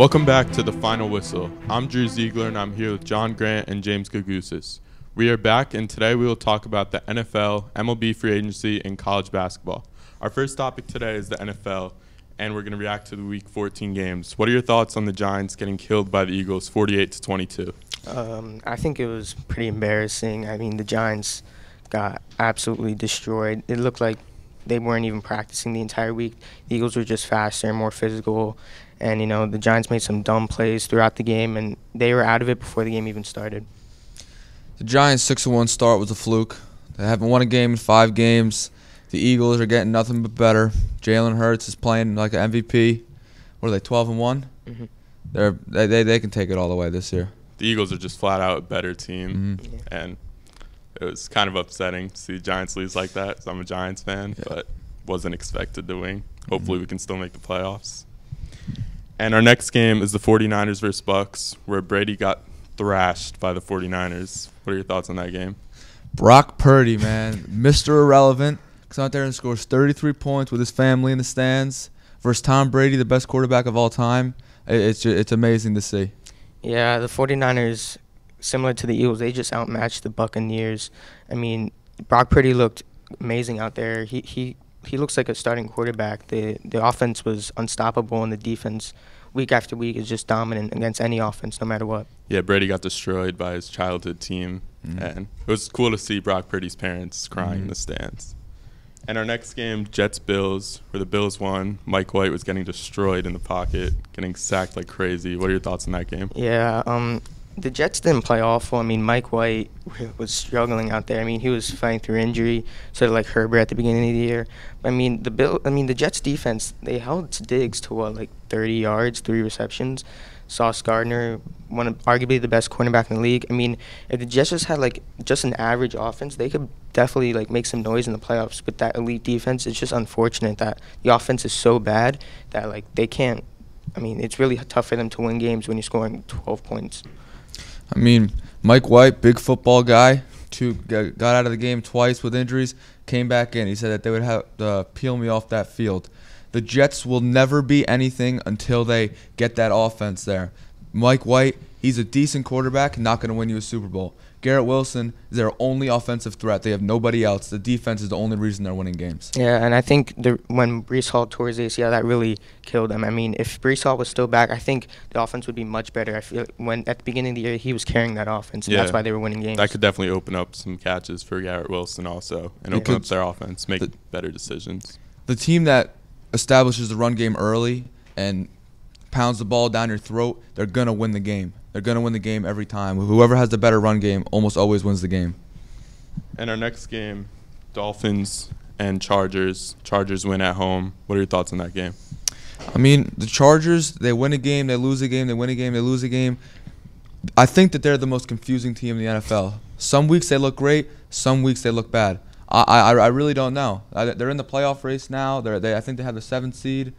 Welcome back to the final whistle. I'm Drew Ziegler and I'm here with John Grant and James Gougosis. We are back and today we will talk about the NFL, MLB free agency, and college basketball. Our first topic today is the NFL, and we're going to react to the Week 14 games. What are your thoughts on the Giants getting killed by the Eagles, 48 to 22? Um, I think it was pretty embarrassing. I mean, the Giants got absolutely destroyed. It looked like they weren't even practicing the entire week. The Eagles were just faster and more physical, and you know the Giants made some dumb plays throughout the game, and they were out of it before the game even started. The Giants' six and one start was a fluke. They haven't won a game in five games. The Eagles are getting nothing but better. Jalen Hurts is playing like an MVP. What are they, twelve and one? Mm-hmm. They're they, they they can take it all the way this year. The Eagles are just flat out a better team, Mhm. Yeah. and it was kind of upsetting to see the Giants lose like that. 'cause I'm a Giants fan, Yeah. but wasn't expected to win. Hopefully, we can still make the playoffs. And our next game is the 49ers versus Bucs, where Brady got thrashed by the 49ers. What are your thoughts on that game? Brock Purdy, man, Mr. Irrelevant, comes out there and scores 33 points with his family in the stands versus Tom Brady, the best quarterback of all time. It's ju- it's amazing to see. Yeah, the 49ers, similar to the Eagles, they just outmatched the Buccaneers. I mean, Brock Purdy looked amazing out there. He he he looks like a starting quarterback. The the offense was unstoppable, and the defense, week after week, is just dominant against any offense, no matter what. Yeah, Brady got destroyed by his childhood team, Mhm. and it was cool to see Brock Purdy's parents crying in Mhm. the stands. And our next game, Jets Bills, where the Bills won. Mike White was getting destroyed in the pocket, getting sacked like crazy. What are your thoughts on that game? Yeah, um, the Jets didn't play awful. I mean, Mike White was struggling out there. I mean, he was fighting through injury, sort of like Herbert at the beginning of the year. I mean, the Bill. I mean, the Jets defense. They held Diggs to what, like 30 yards, three receptions. Sauce Gardner, one of arguably the best cornerback in the league. I mean, if the Jets just had like just an average offense, they could definitely like make some noise in the playoffs. With that elite defense, it's just unfortunate that the offense is so bad that like they can't. I mean, it's really tough for them to win games when you're scoring 12 points. I mean, Mike White, big football guy, two got out of the game twice with injuries, came back in. He said that they would have to peel me off that field. The Jets will never be anything until they get that offense there. Mike White, he's a decent quarterback, not going to win you a Super Bowl. Garrett Wilson is their only offensive threat. They have nobody else. The defense is the only reason they're winning games. Yeah, and I think the, when Breece Hall tore his ACL, that really killed them. I mean, if Breece Hall was still back, I think the offense would be much better. I feel when at the beginning of the year he was carrying that offense, and that's why they were winning games. That could definitely open up some catches for Garrett Wilson also, and Yeah. open up their offense, make The- better decisions. the team that establishes the run game early and pounds the ball down your throat, they're gonna win the game. They're gonna win the game every time. Whoever has the better run game almost always wins the game. And our next game, Dolphins and Chargers. Chargers win at home. What are your thoughts on that game? I mean, the Chargers, they win a game, they lose a game, they win a game, they lose a game. I think that they're the most confusing team in the NFL. Some weeks they look great, some weeks they look bad. I I, I really don't know. I, they're in the playoff race now. They're, they I think they have the seventh seed.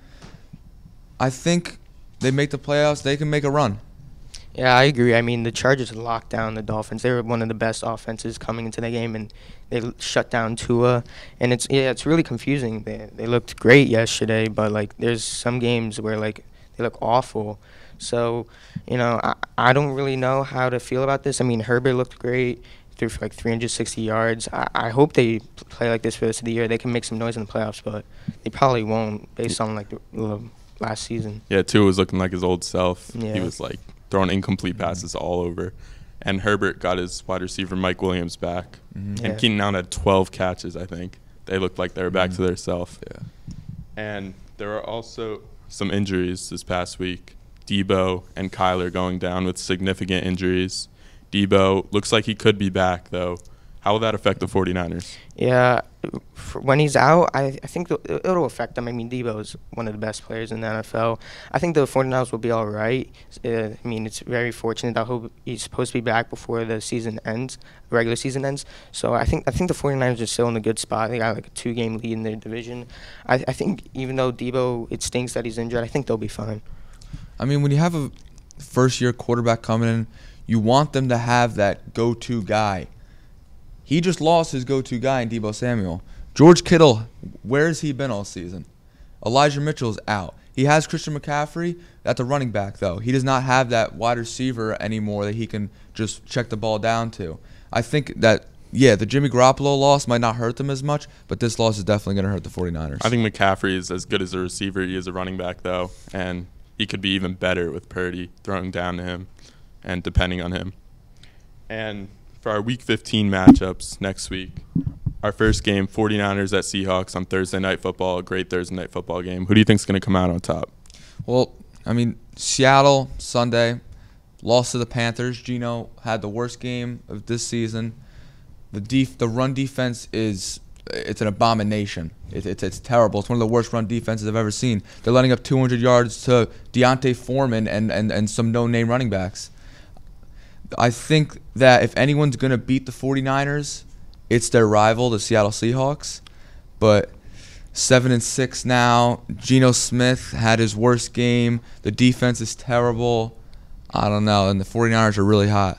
I think they make the playoffs. They can make a run. Yeah, I agree. I mean, the Chargers locked down the Dolphins. They were one of the best offenses coming into the game, and they shut down Tua. And it's yeah, it's really confusing. They they looked great yesterday, but like there's some games where like they look awful. So, you know, I, I don't really know how to feel about this. I mean, Herbert looked great, threw for like 360 yards. I, I hope they play like this for the rest of the year. They can make some noise in the playoffs, but they probably won't based on like the, the last season. Yeah, Tua was looking like his old self. He was like throwing incomplete passes all over. And Herbert got his wide receiver Mike Williams back. Mhm. Yeah. And Keenan Allen had 12 catches, I think. They looked like they were back to Mhm. their self. Yeah. And there are also some injuries this past week. Deebo and Kyler going down with significant injuries. Deebo looks like he could be back, though. How will that affect the 49ers? Yeah, for when he's out, I, I think the, it'll affect them. I mean, Deebo is one of the best players in the NFL. I think the 49ers will be all right. Uh, I mean, it's very fortunate. I hope he's supposed to be back before the season ends, regular season ends. So I think I think the 49ers are still in a good spot. They got like a two-game lead in their division. I, I think even though Deebo, it stinks that he's injured. I think they'll be fine. I mean, when you have a first year quarterback coming in, you want them to have that go to guy. He just lost his go to guy in Deebo Samuel. George Kittle, where has he been all season? Elijah Mitchell's out. He has Christian McCaffrey at the running back, though. He does not have that wide receiver anymore that he can just check the ball down to. I think that, yeah, the Jimmy Garoppolo loss might not hurt them as much, but this loss is definitely going to hurt the 49ers. I think McCaffrey is as good as a receiver he is a running back, though, and he could be even better with Purdy throwing down to him and depending on him. And for our Week 15 matchups next week, our first game, 49ers at Seahawks on Thursday Night Football, a great Thursday Night Football game. Who do you think is going to come out on top? Well, I mean, Seattle Sunday lost to the Panthers. Geno had the worst game of this season. The def- the run defense is it's an abomination. It, it's it's terrible. It's one of the worst run defenses I've ever seen. They're letting up 200 yards to D'Onta Foreman and, and, and some no-name running backs. I think that if anyone's going to beat the 49ers, it's their rival, the Seattle Seahawks. But seven and six now. Geno Smith had his worst game. The defense is terrible. I don't know, and the 49ers are really hot.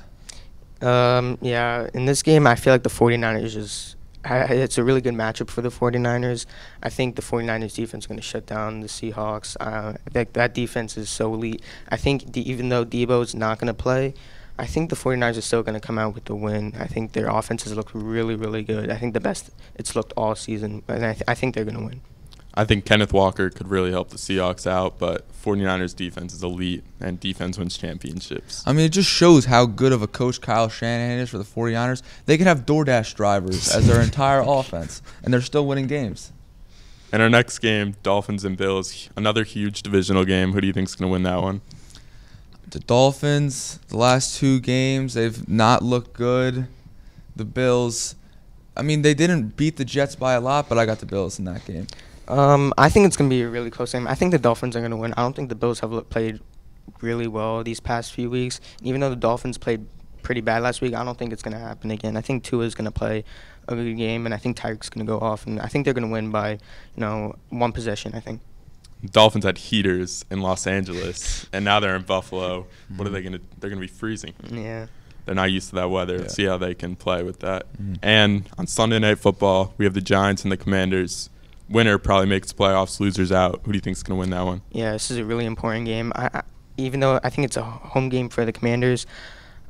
Um, yeah, in this game, I feel like the 49ers just. It's a really good matchup for the 49ers. I think the 49ers defense is going to shut down the Seahawks. Uh, that, that defense is so elite. I think the, even though Deebo's not going to play, I think the 49ers are still going to come out with the win. I think their offenses look really, really good. I think the best it's looked all season, and I, th- I think they're going to win. I think Kenneth Walker could really help the Seahawks out, but 49ers defense is elite, and defense wins championships. I mean, it just shows how good of a coach Kyle Shanahan is for the 49ers. They could have DoorDash drivers as their entire offense, and they're still winning games. And our next game, Dolphins and Bills, another huge divisional game. Who do you think is going to win that one? The Dolphins, the last two games, they've not looked good. The Bills, I mean, they didn't beat the Jets by a lot, but I got the Bills in that game. Um, I think it's going to be a really close game. I think the Dolphins are going to win. I don't think the Bills have played really well these past few weeks. Even though the Dolphins played pretty bad last week, I don't think it's going to happen again. I think Tua is going to play a good game, and I think Tyreek's going to go off, and I think they're going to win by, you know, one possession. I think. Dolphins had heaters in Los Angeles, and now they're in Buffalo. What are they going to? They're going to be freezing. Yeah. They're not used to that weather. Yeah. See how they can play with that. Mhm. And on Sunday Night Football, we have the Giants and the Commanders. Winner probably makes playoffs. Losers out. Who do you think is going to win that one? Yeah, this is a really important game. I, I, even though I think it's a home game for the Commanders,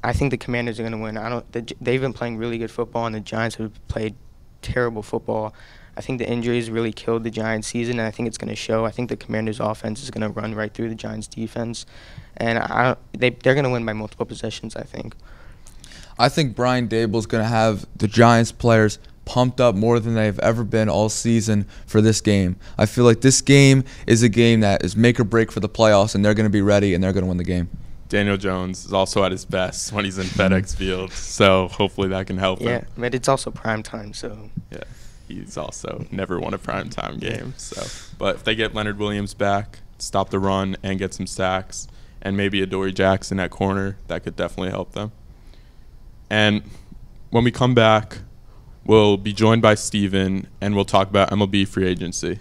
I think the Commanders are going to win. I don't. The, they've been playing really good football, and the Giants have played terrible football. I think the injuries really killed the Giants' season, and I think it's going to show. I think the Commanders' offense is going to run right through the Giants' defense, and I they they're going to win by multiple possessions. I think. I think Brian Daboll's going to have the Giants players pumped up more than they've ever been all season for this game. I feel like this game is a game that is make or break for the playoffs, and they're going to be ready and they're going to win the game. Daniel Jones is also at his best when he's in FedEx Field, so hopefully that can help Yeah, him. but it's also prime time, so Yeah, he's also never won a primetime game. So, but if they get Leonard Williams back, stop the run, and get some sacks, and maybe a Dory Jackson at corner, that could definitely help them. And when we come back, we'll be joined by Stephen, and we'll talk about MLB free agency.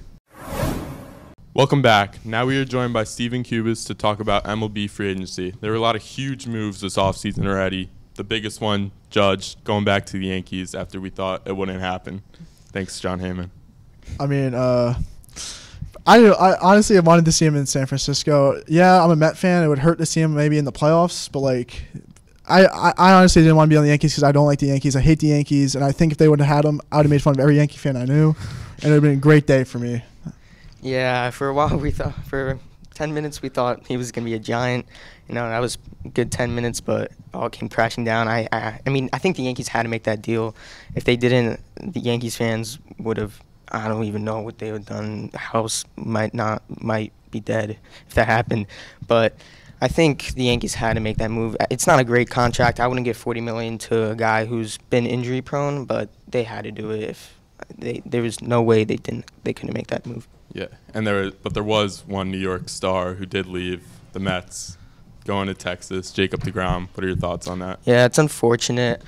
Welcome back. Now we are joined by Stephen Kubis to talk about MLB free agency. There were a lot of huge moves this offseason already. The biggest one, Judge, going back to the Yankees after we thought it wouldn't happen. Thanks, Jon Heyman. I mean, uh, I, I honestly I wanted to see him in San Francisco. Yeah, I'm a Met fan. It would hurt to see him maybe in the playoffs, but like, I, I, I honestly didn't want to be on the Yankees because I don't like the Yankees. I hate the Yankees, and I think if they would have had him, I would have made fun of every Yankee fan I knew, and it would have been a great day for me. Yeah, for a while we thought for 10 minutes we thought he was going to be a giant. You know, that was good 10 minutes, but all came crashing down. I, I I mean, I think the Yankees had to make that deal. If they didn't, the Yankees fans would have I don't even know what they would have done. The house might not might be dead if that happened. But I think the Yankees had to make that move. It's not a great contract. I wouldn't give 40 million to a guy who's been injury prone, but they had to do it if they there was no way they didn't they couldn't make that move. Yeah, and there, but there was one New York star who did leave the Mets, going to Texas. Jacob Degrom. What are your thoughts on that? Yeah, it's unfortunate.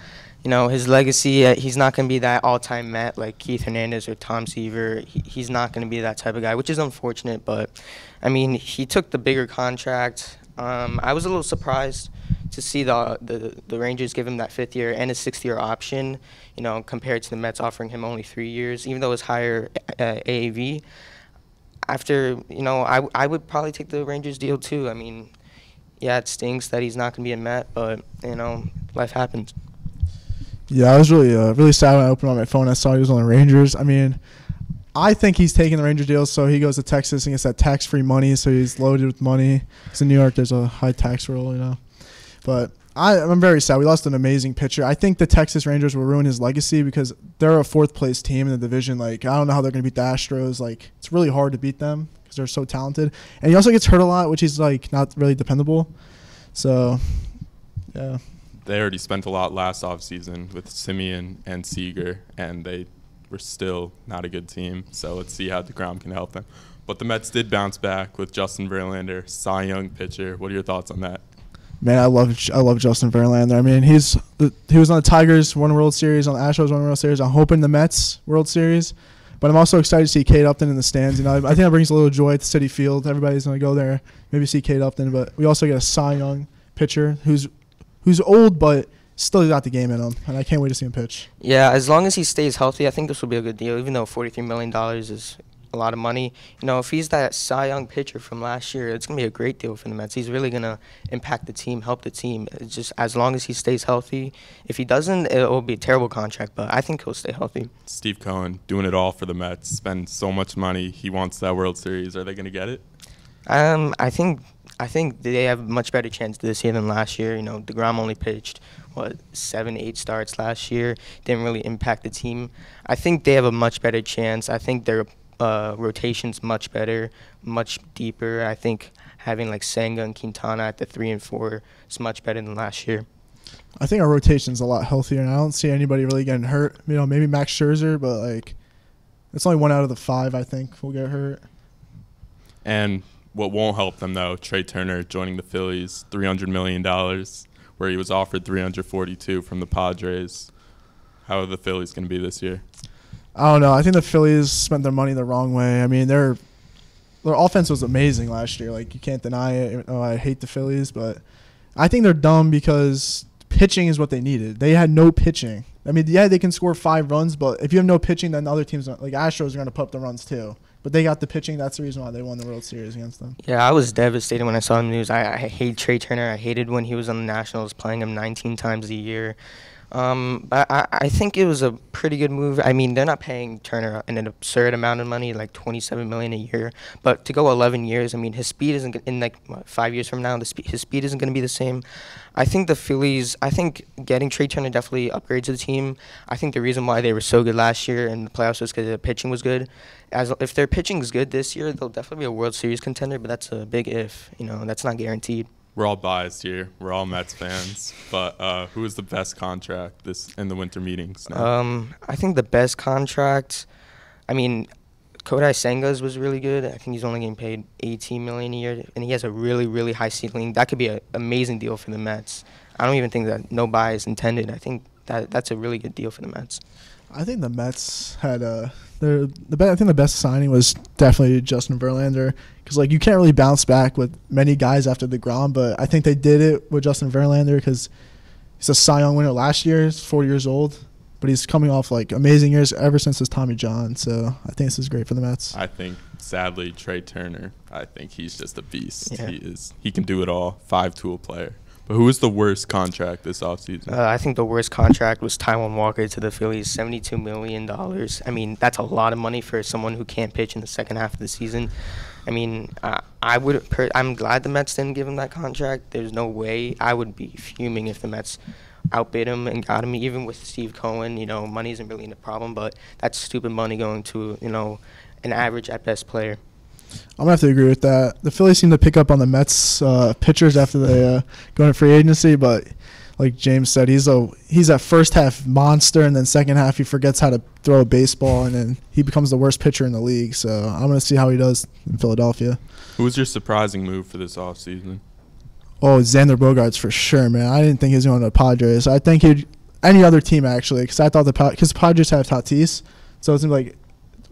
You know, his legacy, uh, he's not going to be that all time Met like Keith Hernandez or Tom Seaver. He, he's not going to be that type of guy, which is unfortunate. But, I mean, he took the bigger contract. Um, I was a little surprised to see the, the the Rangers give him that fifth year and a sixth year option, you know, compared to the Mets offering him only three years, even though it's higher uh, AAV. after you know, I I would probably take the Rangers deal too. I mean, yeah, it stinks that he's not going to be a Met, but you know, life happens. Yeah, I was really uh, really sad when I opened up my phone. I saw he was on the Rangers. I mean, I think he's taking the Ranger deal, so he goes to Texas and gets that tax free money. So he's loaded with money. Because in New York, there's a high tax rule, you know. But I, I'm very sad. We lost an amazing pitcher. I think the Texas Rangers will ruin his legacy because they're a fourth place team in the division. Like I don't know how they're going to beat the Astros. Like it's really hard to beat them because they're so talented. And he also gets hurt a lot, which is like not really dependable. So, yeah. They already spent a lot last offseason with Semien and Seager, and they were still not a good team. So let's see how DeGrom can help them. But the Mets did bounce back with Justin Verlander, Cy Young pitcher. What are your thoughts on that? Man, I love I love Justin Verlander. I mean, he's uh, he was on the Tigers one World Series, on the Astros one World Series. I'm hoping the Mets World Series, but I'm also excited to see Kate Upton in the stands. You know, I think that brings a little joy to Citi Field. Everybody's gonna go there, maybe see Kate Upton. But we also get a Cy Young pitcher who's who's old but still got the game in him, and I can't wait to see him pitch. Yeah, as long as he stays healthy, I think this will be a good deal. Even though $43 million is a lot of money, you know, if he's that Cy Young pitcher from last year, it's gonna be a great deal for the Mets. He's really gonna impact the team, help the team. It's just as long as he stays healthy. If he doesn't, it will be a terrible contract. But I think he'll stay healthy. Steve Cohen doing it all for the Mets, spend so much money. He wants that World Series. Are they gonna get it? Um, I think I think they have a much better chance this year than last year. You know, Degrom only pitched what seven, eight starts last year. Didn't really impact the team. I think they have a much better chance. I think their uh, rotation's much better, much deeper. I think having like Senga and Quintana at the three and four is much better than last year. I think our rotation's a lot healthier, and I don't see anybody really getting hurt. You know, maybe Max Scherzer, but like, it's only one out of the five I think will get hurt. And what won't help them though, Trea Turner joining the Phillies, three hundred million dollars, where he was offered three hundred forty-two from the Padres. How are the Phillies going to be this year? I don't know. I think the Phillies spent their money the wrong way. I mean, their their offense was amazing last year. Like you can't deny it. Oh, I hate the Phillies, but I think they're dumb because pitching is what they needed. They had no pitching. I mean, yeah, they can score five runs, but if you have no pitching, then the other teams like Astros are going to put up the runs too. But they got the pitching. That's the reason why they won the World Series against them. Yeah, I was devastated when I saw the news. I, I hate Trea Turner. I hated when he was on the Nationals, playing him 19 times a year. Um, but I, I think it was a pretty good move. I mean, they're not paying Turner an absurd amount of money, like 27 million a year. But to go 11 years, I mean, his speed isn't in like what, five years from now. The his speed isn't going to be the same. I think the Phillies. I think getting Trea Turner definitely upgrades the team. I think the reason why they were so good last year in the playoffs was because the pitching was good. As if their pitching is good this year, they'll definitely be a World Series contender. But that's a big if. You know, that's not guaranteed we're all biased here. We're all Mets fans. But uh, who is the best contract this in the winter meetings? Now? Um, I think the best contract. I mean, Kodai Senga's was really good. I think he's only getting paid 18 million a year, and he has a really, really high ceiling. That could be an amazing deal for the Mets. I don't even think that no bias intended. I think that that's a really good deal for the Mets. I think the Mets had a the the I think the best signing was definitely Justin Verlander because like you can't really bounce back with many guys after deGrom, but I think they did it with Justin Verlander because he's a Cy Young winner last year. He's 40 years old, but he's coming off like amazing years ever since his Tommy John. So I think this is great for the Mets. I think sadly Trea Turner. I think he's just a beast. Yeah. He is. He can do it all. Five tool player. But who was the worst contract this offseason? Uh, I think the worst contract was Taijuan Walker to the Phillies, $72 million. I mean, that's a lot of money for someone who can't pitch in the second half of the season. I mean, uh, I would. Per- I'm glad the Mets didn't give him that contract. There's no way I would be fuming if the Mets outbid him and got him. Even with Steve Cohen, you know, money isn't really a problem, but that's stupid money going to you know an average at best player. I'm gonna have to agree with that. The Phillies seem to pick up on the Mets uh, pitchers after they uh, go into free agency, but like James said, he's a he's a first half monster, and then second half he forgets how to throw a baseball, and then he becomes the worst pitcher in the league. So I'm gonna see how he does in Philadelphia. Who was your surprising move for this offseason? Oh, Xander Bogaerts for sure, man. I didn't think he was going to the Padres. I think he'd any other team actually, because I thought the because Padres have Tatis, so it's like,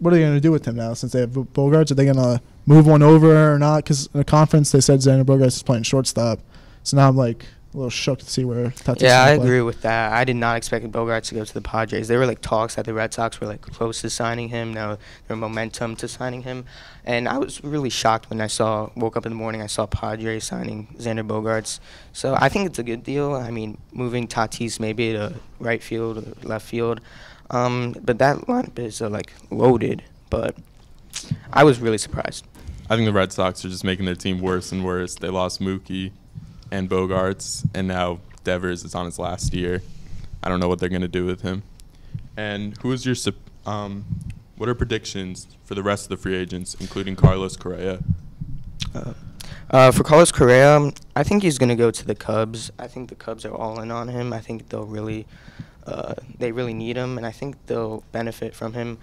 what are they going to do with him now since they have Bogaerts? Are they going to move one over or not? Because in a conference they said Xander Bogaerts is playing shortstop, so now I'm like, a little shook to see where Tatis. is Yeah, I gonna play. agree with that. I did not expect Bogaerts to go to the Padres. There were like talks that the Red Sox were like close to signing him. Now there momentum to signing him, and I was really shocked when I saw woke up in the morning. I saw Padres signing Xander Bogaerts. So I think it's a good deal. I mean, moving Tatis maybe to right field or left field, um, but that lineup is uh, like loaded. But I was really surprised. I think the Red Sox are just making their team worse and worse. They lost Mookie and Bogaerts, and now Devers is on his last year. I don't know what they're going to do with him. And who is your um, what are predictions for the rest of the free agents, including Carlos Correa? Uh, uh, for Carlos Correa, I think he's gonna go to the Cubs. I think the Cubs are all in on him. I think they'll really, uh, they really need him, and I think they'll benefit from him.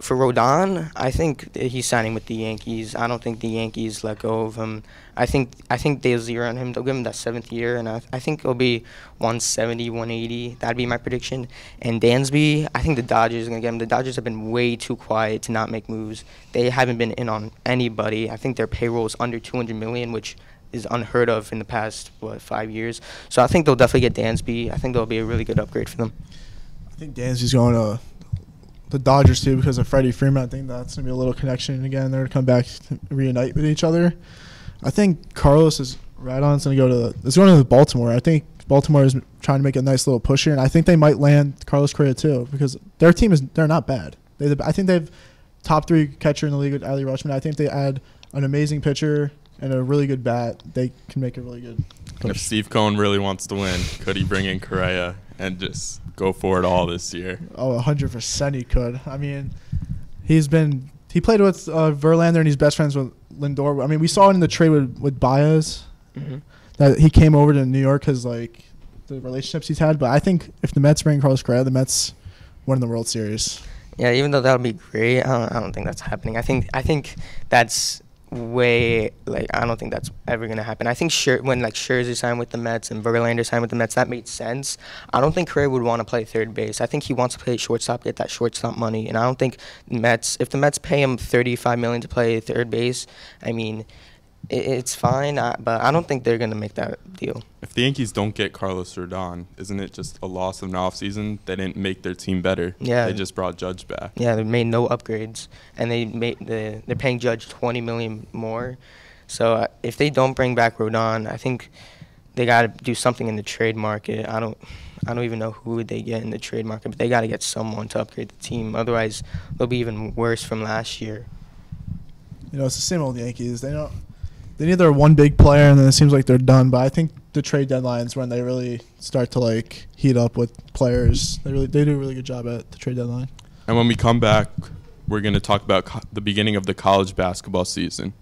For Rodon, I think he's signing with the Yankees. I don't think the Yankees let go of him. I think I think they'll zero on him. They'll give him that seventh year, and I, I think it'll be 170, 180. That'd be my prediction. And Dansby, I think the Dodgers are gonna get him. The Dodgers have been way too quiet to not make moves. They haven't been in on anybody. I think their payroll is under 200 million, which is unheard of in the past what five years. So I think they'll definitely get Dansby. I think that'll be a really good upgrade for them. I think Dansby's going to the Dodgers too because of Freddie Freeman. I think that's gonna be a little connection again. They're gonna come back reunite with each other. I think Carlos is right on. It's gonna go to it's going to Baltimore. I think Baltimore is trying to make a nice little push here, and I think they might land Carlos Correa too because their team is they're not bad. They I think they've top three catcher in the league with Adley Rutschman. I think they add an amazing pitcher and a really good bat. They can make a really good. If. Steve Cohen really wants to win, could he bring in Correa and just go for it all this year? Oh, 100% he could. I mean, he's been he played with uh, Verlander and he's best friends with Lindor. I mean, we saw it in the trade with with Baez hmm that he came over to New York because like the relationships he's had. But I think if the Mets bring Carlos Correa, the Mets win the World Series. Yeah, even though that would be great, I don't, I don't think that's happening. I think I think that's way like I don't think that's ever gonna happen. I think Scher- when like Scherzer signed with the Mets and Verlander signed with the Mets, that made sense. I don't think Correa would want to play third base. I think he wants to play shortstop, get that shortstop money, and I don't think Mets if the Mets pay him thirty five million to play third base, I mean. It, it's fine, but I don't think they're gonna make that deal. If the Yankees don't get Carlos Rodon, isn't it just a loss of an offseason? They didn't make their team better. Yeah. They just brought Judge back. Yeah, they made no upgrades, and they made the they're paying Judge twenty million more. So uh, if they don't bring back Rodon, I think they got to do something in the trade market. I don't, I don't even know who would they get in the trade market, but they got to get someone to upgrade the team. Otherwise, they'll be even worse from last year. You know, it's the same old Yankees. They don't. They need their one big player, and then it seems like they're done. But I think the trade deadlines when they really start to like heat up with players. They really they do a really good job at the trade deadline. And when we come back, we're going to talk about co- the beginning of the college basketball season.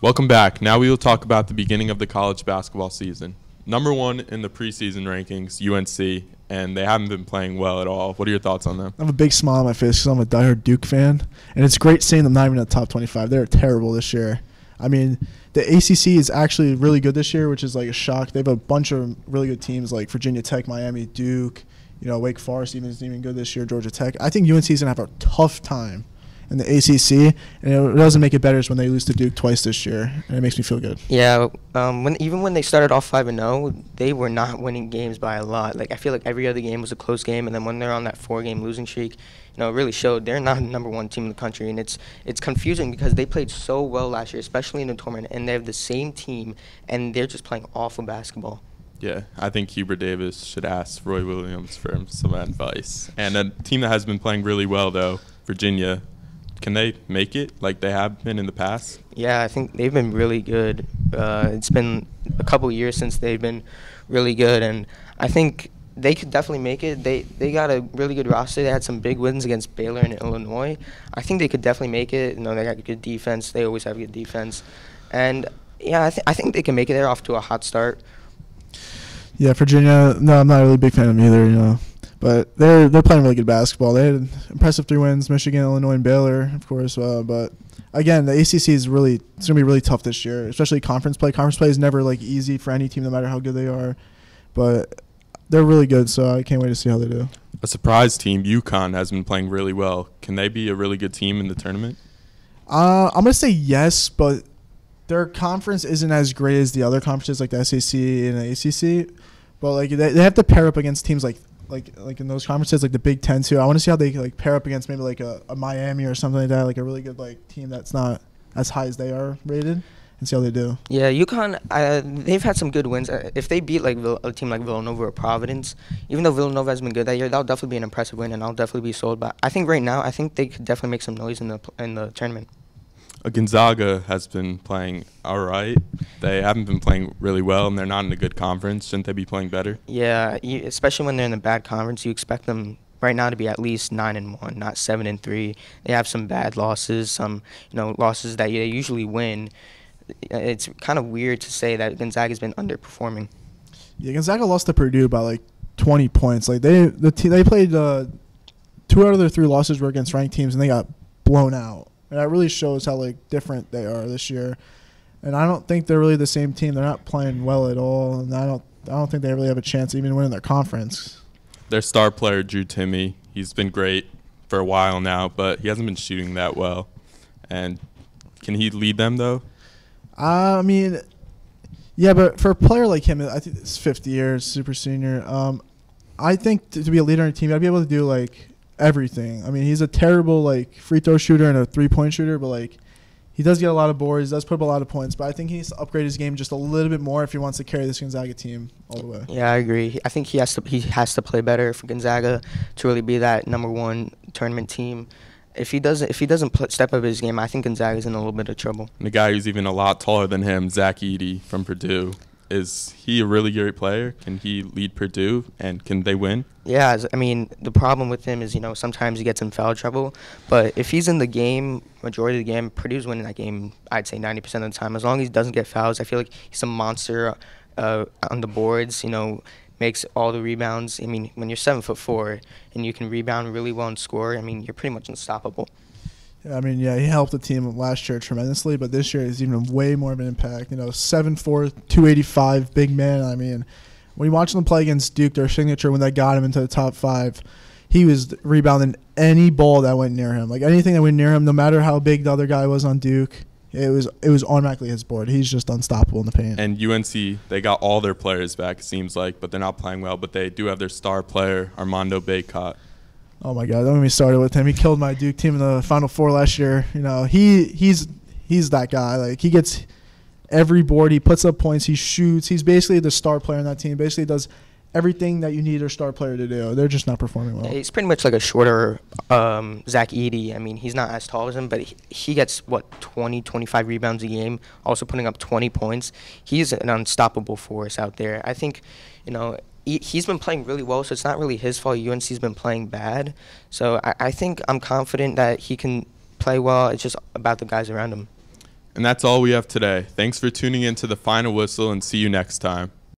Welcome back. Now we will talk about the beginning of the college basketball season. Number one in the preseason rankings, UNC, and they haven't been playing well at all. What are your thoughts on them? I have a big smile on my face because I'm a diehard Duke fan, and it's great seeing them not even in the top 25. They're terrible this year. I mean, the ACC is actually really good this year, which is like a shock. They have a bunch of really good teams like Virginia Tech, Miami, Duke. You know, Wake Forest even is even good this year. Georgia Tech. I think UNC is gonna have a tough time in the ACC, and it doesn't make it better is when they lose to Duke twice this year, and it makes me feel good. Yeah, um, when even when they started off five and zero, they were not winning games by a lot. Like I feel like every other game was a close game, and then when they're on that four game losing streak, you know, it really showed they're not the number one team in the country, and it's it's confusing because they played so well last year, especially in the tournament, and they have the same team, and they're just playing awful basketball. Yeah, I think Hubert Davis should ask Roy Williams for some advice. And a team that has been playing really well, though, Virginia, can they make it like they have been in the past? Yeah, I think they've been really good. Uh, it's been a couple years since they've been really good, and I think they could definitely make it. They they got a really good roster. They had some big wins against Baylor and Illinois. I think they could definitely make it. You know, they got good defense. They always have good defense, and yeah, I, th- I think they can make it. They're off to a hot start. Yeah, Virginia. No, I'm not really a big fan of them either. You know, but they're they're playing really good basketball. They had impressive three wins: Michigan, Illinois, and Baylor, of course. Uh, but again, the ACC is really it's gonna be really tough this year, especially conference play. Conference play is never like easy for any team, no matter how good they are. But they're really good, so I can't wait to see how they do. A surprise team, UConn, has been playing really well. Can they be a really good team in the tournament? Uh, I'm gonna say yes, but their conference isn't as great as the other conferences like the SEC and the ACC, but like they, they have to pair up against teams like like like in those conferences like the Big Ten too. I want to see how they like pair up against maybe like a, a Miami or something like that, like a really good like team that's not as high as they are rated, and see how they do. Yeah, UConn. Uh, they've had some good wins. Uh, if they beat like Vill- a team like Villanova or Providence, even though Villanova has been good that year, that'll definitely be an impressive win, and I'll definitely be sold. But I think right now, I think they could definitely make some noise in the in the tournament. Uh, Gonzaga has been playing all right. They haven't been playing really well, and they're not in a good conference. Shouldn't they be playing better? Yeah, you, especially when they're in a bad conference, you expect them right now to be at least nine and one, not seven and three. They have some bad losses, some you know losses that they usually win. It's kind of weird to say that Gonzaga's been underperforming. Yeah, Gonzaga lost to Purdue by like 20 points. Like they the te- they played uh, two out of their three losses were against ranked teams, and they got blown out. And that really shows how like different they are this year. And I don't think they're really the same team. They're not playing well at all, and I don't I don't think they really have a chance even winning their conference. Their star player, Drew Timme, he's been great for a while now, but he hasn't been shooting that well. And can he lead them though? I mean, yeah, but for a player like him, I think it's 50 years, super senior. Um, I think to, to be a leader on a team, gotta be able to do like everything. I mean, he's a terrible like free throw shooter and a three point shooter, but like he does get a lot of boards, does put up a lot of points. But I think he needs to upgrade his game just a little bit more if he wants to carry this Gonzaga team all the way. Yeah, I agree. I think he has to he has to play better for Gonzaga to really be that number one tournament team. If he doesn't if he doesn't pl- step up his game, I think Gonzaga's in a little bit of trouble. And the guy who's even a lot taller than him, Zach Edey from Purdue, is he a really great player? Can he lead Purdue and can they win? Yeah, I mean the problem with him is you know sometimes he gets in foul trouble, but if he's in the game majority of the game, Purdue's winning that game. I'd say 90% of the time. As long as he doesn't get fouls, I feel like he's a monster uh, on the boards. You know, makes all the rebounds. I mean, when you're seven foot four and you can rebound really well and score, I mean you're pretty much unstoppable. I mean, yeah, he helped the team last year tremendously, but this year he's even way more of an impact. You know, 7'4", 285, big man. I mean, when you watch them play against Duke, their signature when they got him into the top five, he was rebounding any ball that went near him. Like anything that went near him, no matter how big the other guy was on Duke, it was it was automatically his board. He's just unstoppable in the paint. And UNC, they got all their players back, it seems like, but they're not playing well. But they do have their star player, Armando Bacot. Oh my God! Don't get me started with him. He killed my Duke team in the Final Four last year. You know, he he's he's that guy. Like he gets every board. He puts up points. He shoots. He's basically the star player on that team. Basically does everything that you need a star player to do. They're just not performing well. He's pretty much like a shorter um, Zach Edey. I mean, he's not as tall as him, but he, he gets, what, 20, 25 rebounds a game, also putting up 20 points. He's an unstoppable force out there. I think, you know, he, he's been playing really well, so it's not really his fault. UNC's been playing bad. So I, I think I'm confident that he can play well. It's just about the guys around him. And that's all we have today. Thanks for tuning in to the final whistle and see you next time.